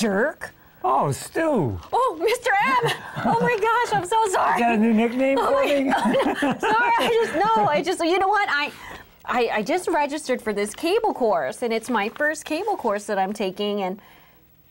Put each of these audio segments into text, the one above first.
jerk. Oh, Stu. Oh, Mr. M. Oh my gosh, I'm so sorry. Is that a new nickname Oh for me? Sorry, I just no. I just you know what I. I, I just registered for this cable course, and it's my first cable course that I'm taking, and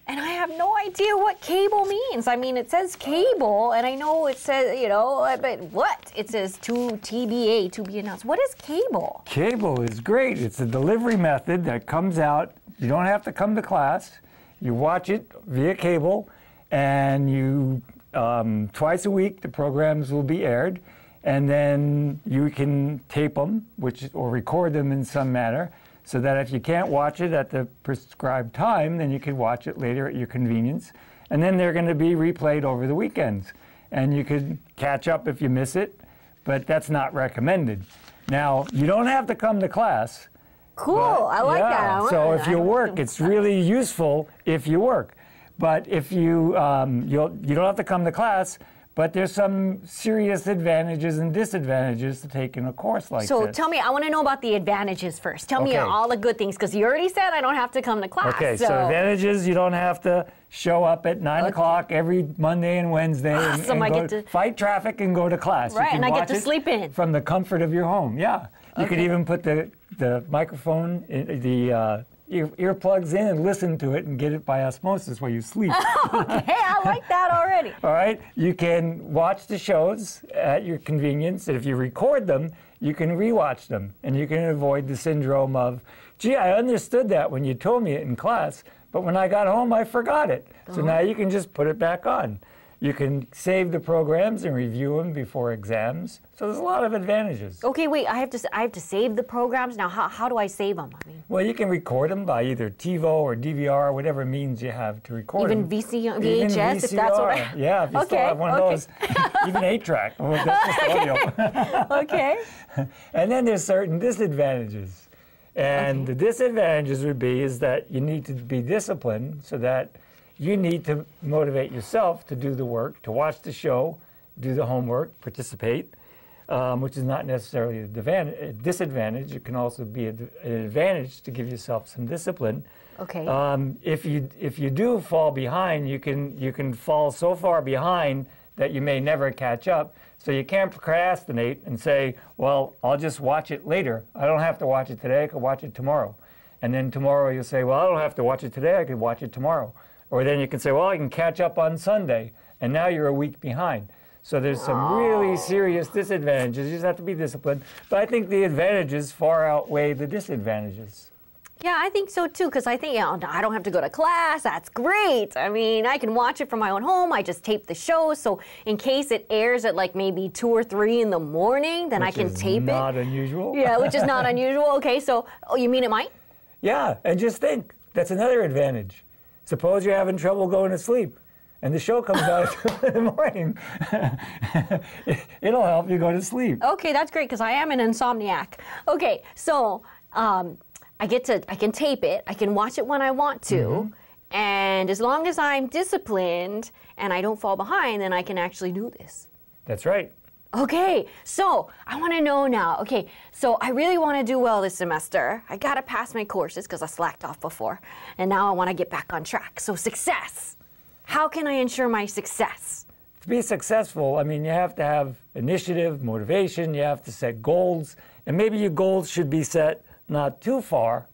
and I have no idea what cable means. I mean, it says cable, and I know it says you know, but what? It says to TBA to be announced. What is cable? Cable is great. It's a delivery method that comes out. You don't have to come to class. You watch it via cable, and you um, twice a week the programs will be aired, and then you can tape them, which or record them in some manner, so that if you can't watch it at the prescribed time, then you can watch it later at your convenience, and then they're going to be replayed over the weekends, and you could catch up if you miss it, but that's not recommended. Now you don't have to come to class. Cool. But, I like yeah, that. I So if you work, it's really useful if you work. But if you um, you'll, you don't have to come to class. But there's some serious advantages and disadvantages to taking a course like So this. So tell me, I want to know about the advantages first. Tell me all the good things because you already said I don't have to come to class. Okay, so, so advantages you don't have to show up at nine Okay. o'clock every Monday and Wednesday and, Awesome, and I go get to- fight traffic and go to class. You Right, can and I get to sleep in. from the comfort of your home. Yeah, you could even put the the microphone, in, the uh, ear, earplugs in, and listen to it, and get it by osmosis while you sleep. hey, I like that already. All right, you can watch the shows at your convenience. If you record them, you can rewatch them, and you can avoid the syndrome of, "Gee, I understood that when you told me it in class, but when I got home, I forgot it." So now you can just put it back on. You can save the programs and review them before exams. So there's a lot of advantages. Okay, wait. I have to. I have to save the programs now. How, how do I save them? I mean, Well, you can record them by either TiVo or DVR, whatever means you have to record even them. VC, uh, Even VHS, if that's what. I, VCR. Yeah, if you still Okay, have one okay. of those, even eight track. Well, that's just audio. okay. and then there's certain disadvantages. And the disadvantages would be is that you need to be disciplined so that you need to motivate yourself to do the work, to watch the show, do the homework, participate, um, which is not necessarily a disadvantage. It can also be a, an advantage to give yourself some discipline. Okay. Um, if you if you do fall behind, you can you can fall so far behind that you may never catch up. So you can't procrastinate and say, "Well, I'll just watch it later. I don't have to watch it today. I could watch it tomorrow." And then tomorrow you'll say, "Well, I don't have to watch it today. I could watch it tomorrow." Or then you can say, "Well, I can catch up on Sunday." And now you're a week behind. So there's some really serious disadvantages. You just have to be disciplined. But I think the advantages far outweigh the disadvantages. Yeah, I think so too. Because I think oh, you know, I don't have to go to class. That's great. I mean, I can watch it from my own home. I just tape the show. So in case it airs at like maybe two or three in the morning, then I can is tape not it. unusual. Yeah, which is not unusual. Okay, so oh, you mean it might? Yeah, and just think that's another advantage. Suppose you're having trouble going to sleep and the show comes out in the morning. It'll help you go to sleep. Okay, that's great because I am an insomniac. Okay, so um, I get to I can tape it. I can watch it when I want to. Mm-hmm. And as long as I'm disciplined and I don't fall behind, then I can actually do this. That's right. Okay, so I want to know now. Okay, so I really want to do well this semester. I got to pass my courses because I slacked off before. And now I want to get back on track. So, success. How can I ensure my success? To be successful, I mean, you have to have initiative, motivation, you have to set goals, and maybe your goals should be set not too far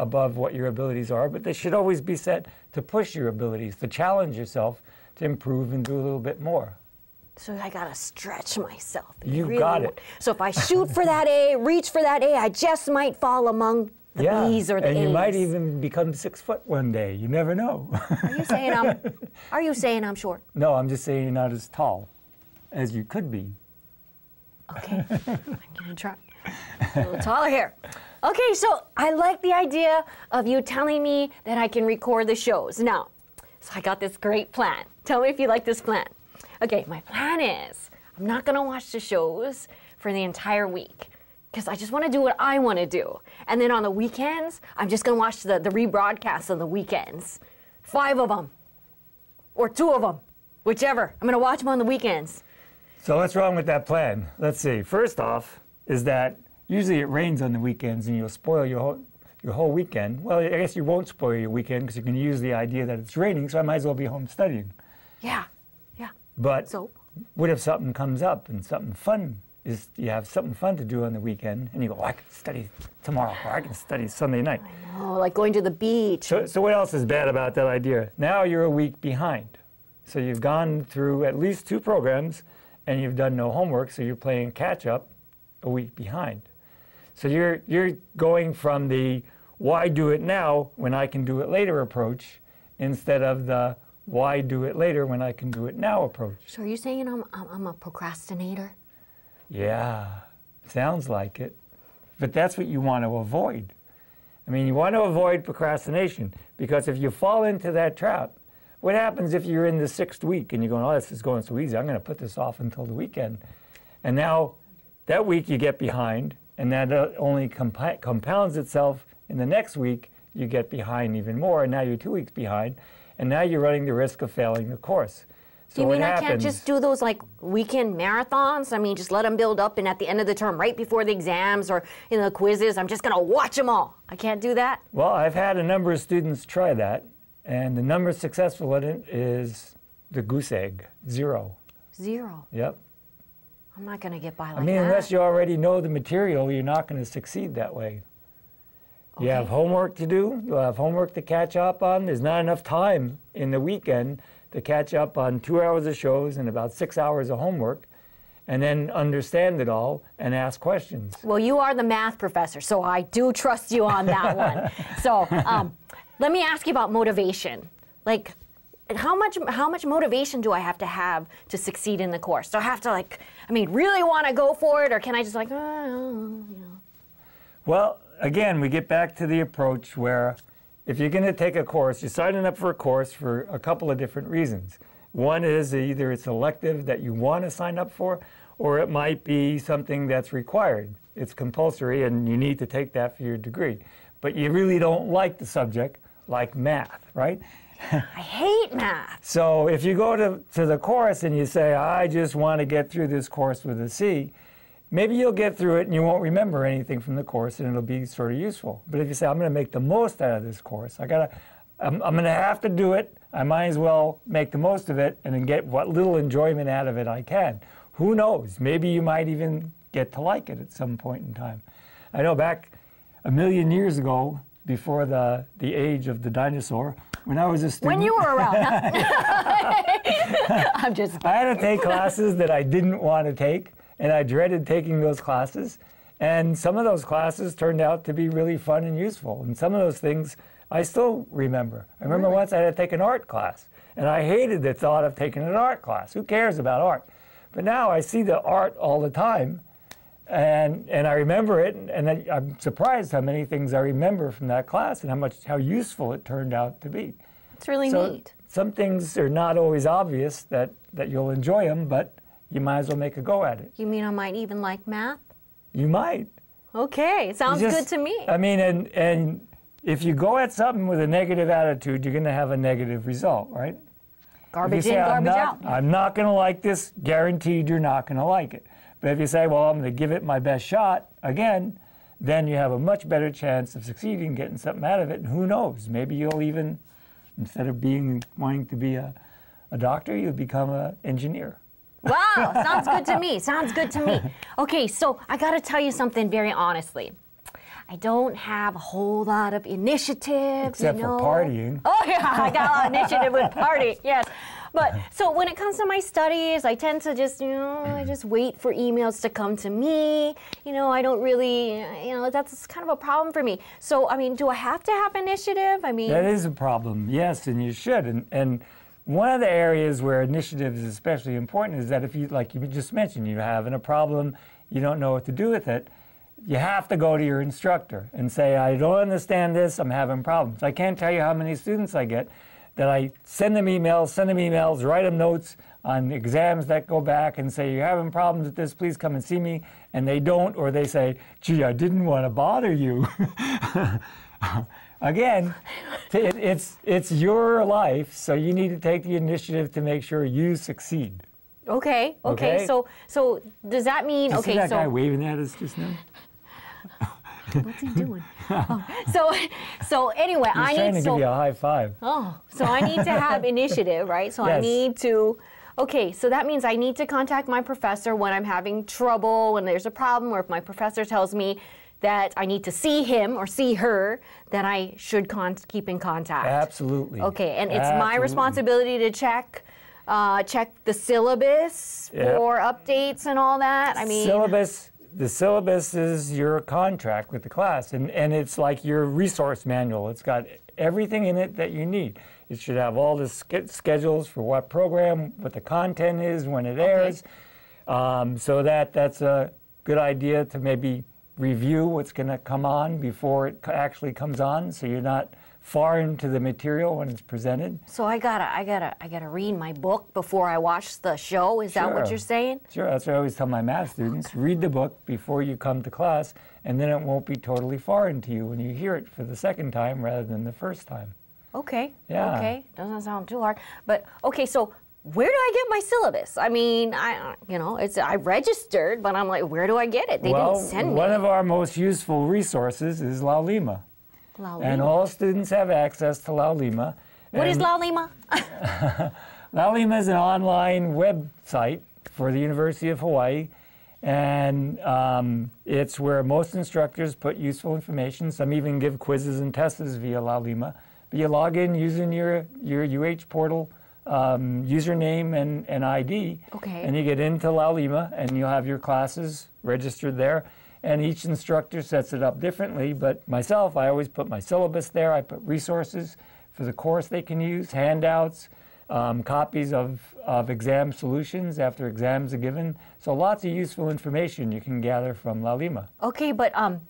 above what your abilities are, but they should always be set to push your abilities, to challenge yourself, to improve and do a little bit more. So I gotta stretch myself. You got it. want- So if I shoot for that A, reach for that A, I just might fall among the yeah, B's or the and A's. you might even become six foot one day. You never know. Are you saying I'm? Are you saying I'm short? no, I'm just saying you're not as tall as you could be. Okay, I'm gonna try. A little taller here. Okay, so I like the idea of you telling me that I can record the shows. Now, so I got this great plan. Tell me if you like this plan. Okay, my plan is I'm not gonna watch the shows for the entire week because I just want to do what I want to do. And then on the weekends, I'm just gonna watch the, the rebroadcasts on the weekends. Five of them, or two of them, whichever. I'm gonna watch them on the weekends. So what's wrong with that plan? Let's see. First off, is that usually it rains on the weekends and you'll spoil your whole, your whole weekend. Well, I guess you won't spoil your weekend because you can use the idea that it's raining, so I might as well be home studying. Yeah. But So? what if something comes up and something fun is you have something fun to do on the weekend and you go, oh, I can study tomorrow or I can study Sunday night. Oh, like going to the beach. So, so what else is bad about that idea? Now you're a week behind. So you've gone through at least two programs and you've done no homework, so you're playing catch up a week behind. So you're you're going from the why do it now when I can do it later approach instead of the why do it later when I can do it now approach. So are you saying I'm, I'm, I'm a procrastinator? Yeah, sounds like it. But that's what you want to avoid. I mean, you want to avoid procrastination because if you fall into that trap, what happens if you're in the sixth week and you're going, oh, this is going so easy, I'm going to put this off until the weekend. And now that week you get behind, and that uh, only compi- compounds itself in the next week, you get behind even more, and now you're two weeks behind, and now you're running the risk of failing the course. So you mean I happens, can't just do those like weekend marathons? I mean, just let them build up, and at the end of the term, right before the exams or in the quizzes, I'm just gonna watch them all. I can't do that. Well, I've had a number of students try that, and the number successful in it is the goose egg, zero. Zero. Yep. I'm not gonna get by like that. I mean, that. unless you already know the material, you're not going to succeed that way. You have homework to do, you'll have homework to catch up on. There's not enough time in the weekend to catch up on two hours of shows and about six hours of homework, and then understand it all and ask questions. Well, you are the math professor, so I do trust you on that one. So, um, let me ask you about motivation. Like, how much how much motivation do I have to have to succeed in the course? Do I have to like, I mean, really want to go for it, or can I just like, oh, you know? Well, again, we get back to the approach where if you're going to take a course, you're signing up for a course for a couple of different reasons. One is either it's elective that you want to sign up for, or it might be something that's required. It's compulsory and you need to take that for your degree. But you really don't like the subject, like math, right? I hate math. So if you go to, to the course and you say, I just want to get through this course with a C, maybe you'll get through it and you won't remember anything from the course and it'll be sort of useful. But if you say, I'm going to make the most out of this course, I gotta, I'm, I'm going to have to do it, I might as well make the most of it and then get what little enjoyment out of it I can. Who knows? Maybe you might even get to like it at some point in time. I know back a million years ago, before the, the age of the dinosaur, when I was a student. When you were around, huh? I'm just. I had to take classes that I didn't want to take, and I dreaded taking those classes. And some of those classes turned out to be really fun and useful. And some of those things I still remember. I remember once I had to take an art class, and I hated the thought of taking an art class. Who cares about art? But now I see the art all the time, and and I remember it, and I, I'm surprised how many things I remember from that class and how much how useful it turned out to be. It's really So neat. some things are not always obvious that, that you'll enjoy them, but you might as well make a go at it. You mean I might even like math? You might. Okay, sounds Just- good to me. I mean, and and if you go at something with a negative attitude, you're going to have a negative result, right? Garbage in, say, I'm garbage not, out. I'm not going to like this, guaranteed you're not going to like it. But if you say, well, I'm going to give it my best shot, again, then you have a much better chance of succeeding, getting something out of it. And who knows? Maybe you'll even, instead of being wanting to be a, a doctor, you'll become an engineer. Wow, sounds good to me. Sounds good to me. Okay, so I got to tell you something very honestly. I don't have a whole lot of initiative. Except you for partying. Oh yeah, I got a lot of initiative with party. Yes, but so when it comes to my studies, I tend to just you know I just wait for emails to come to me. You know, I don't really you know that's kind of a problem for me. So I mean, do I have to have initiative? I mean, That is a problem, yes, and you should. And, and one of the areas where initiative is especially important is that if you, like you just mentioned, you're having a problem, you don't know what to do with it, you have to go to your instructor and say, I don't understand this, I'm having problems. I can't tell you how many students I get that I send them emails, send them emails, write them notes on exams that go back and say, You're having problems with this, please come and see me. And they don't, or they say, Gee, I didn't want to bother you. Again, it, it's, it's your life, so you need to take the initiative to make sure you succeed. okay, okay, Okay. So so does that mean You okay? see that so guy waving at us just now? What's he doing? oh, so, so anyway, He's I trying need to so. give you a high five. Oh, so I need to have initiative, right? So I need to. Okay, so that means I need to contact my professor when I'm having trouble, when there's a problem, or if my professor tells me that I need to see him or see her, then I should con- keep in contact. Absolutely. Okay, and it's my responsibility to check. Uh, check the syllabus Yep. for updates and all that. I mean, syllabus. The syllabus is your contract with the class, and, and it's like your resource manual. It's got everything in it that you need. It should have all the sch- schedules for what program, what the content is, when it airs. Um, so that that's a good idea to maybe review what's going to come on before it actually comes on, so you're not far into the material when it's presented. so I gotta, I gotta, I gotta read my book before I watch the show. Is that what you're saying? Sure, that's what I always tell my math students. Read the book before you come to class, and then it won't be totally foreign to you when you hear it for the second time rather than the first time. Okay. Yeah. Okay. Doesn't sound too hard. But okay, so where do I get my syllabus? I mean, I you know, it's I registered, but I'm like, where do I get it? They well, didn't send me. one of our most useful resources is Laulima, La and all students have access to Laulima. What is And La Lima? Laulima is an online website for the University of Hawaii, and um, it's where most instructors put useful information. Some even give quizzes and tests via Laulima. But you log in using your, your UH portal um, username and, and ID, Okay. and you get into Laulima, and you'll have your classes registered there. And each instructor sets it up differently, but myself, I always put my syllabus there. I put resources for the course they can use, handouts, um, copies of, of exam solutions after exams are given. So lots of useful information you can gather from Laulima. Okay, but um,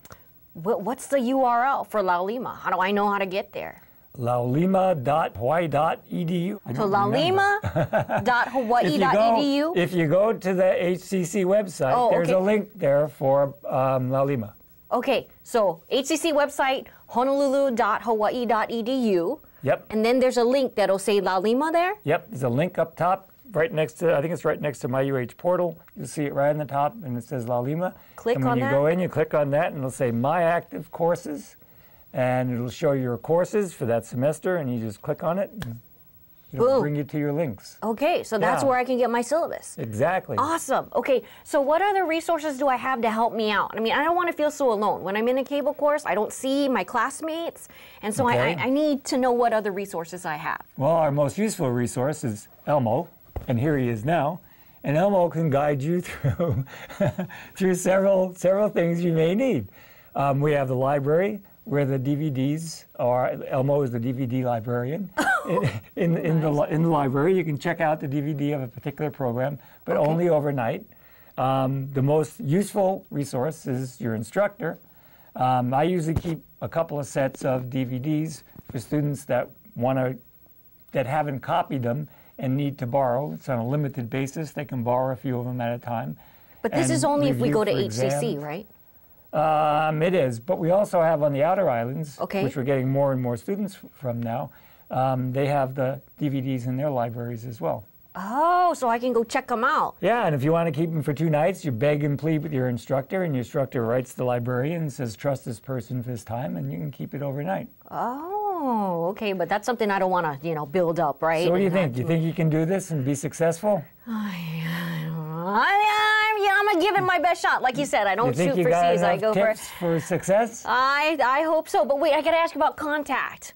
what's the URL for Laulima? How do I know how to get there? laulima.hawaii.edu. So remember. If you, go, if you go to the HCC website, Oh, there's a link there for um, Laulima. Okay, so HCC website honolulu.hawaii.edu. Yep. And then there's a link that'll say Laulima there. Yep, there's a link up top, right next to, I think it's right next to my UH portal. You'll see it right on the top, and it says Laulima. Click and when you that. go in, you click on that, and it'll say My Active Courses, and it'll show your courses for that semester, and you just click on it, and it'll bring you to your links. Okay, so that's Yeah. where I can get my syllabus. Exactly. Awesome. Okay, so what other resources do I have to help me out? I mean, I don't want to feel so alone. When I'm in a cable course, I don't see my classmates, and so I, Okay. I, I need to know what other resources I have. Well, our most useful resource is Elmo, and here he is now. And Elmo can guide you through through several several things you may need. Um, we have the library where the DVDs are. Elmo is the DVD librarian. in, in, in the in the library, you can check out the DVD of a particular program, but Okay. only overnight. Um, the most useful resource is your instructor. Um, I usually keep a couple of sets of DVDs for students that want to that haven't copied them and need to borrow. It's on a limited basis. They can borrow a few of them at a time. But this is only if we go to HCC, exams. right? Um, it is, but we also have on the outer islands, Okay. which we're getting more and more students from now. Um, they have the DVDs in their libraries as well. Oh, so I can go check them out. Yeah, and if you want to keep them for two nights, you beg and plead with your instructor, and your instructor writes the librarian and says, "Trust this person for this time," and you can keep it overnight. Oh, okay, but that's something I don't want to, you know, build up, right? So, what do you And think? Do You think you can do this and be successful? I, I, yeah, I'm gonna give it my best shot. Like you said, I don't shoot for got C's. I go for. for success? I I hope so. But wait, I gotta ask you about contact.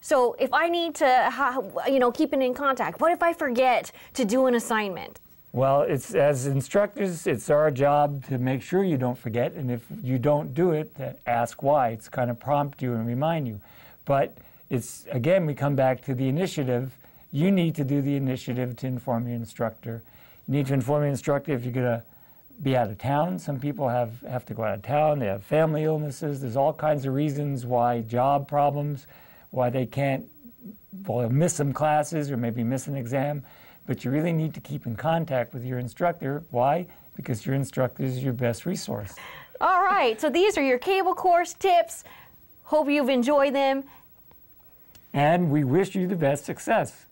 So if I need to, you know, keep it in contact. What if I forget to do an assignment? Well, it's as instructors, it's our job to make sure you don't forget, and if you don't do it, to ask why. It's kind of prompt you and remind you. But it's again, we come back to the initiative. You need to do the initiative to inform your instructor. You need to inform your instructor if you're going to be out of town. Some people have, have to go out of town. They have family illnesses. There's all kinds of reasons why job problems, why they can't well, miss some classes or maybe miss an exam. But you really need to keep in contact with your instructor. Why? Because your instructor is your best resource. All right. So these are your cable course tips. Hope you've enjoyed them. And we wish you the best success.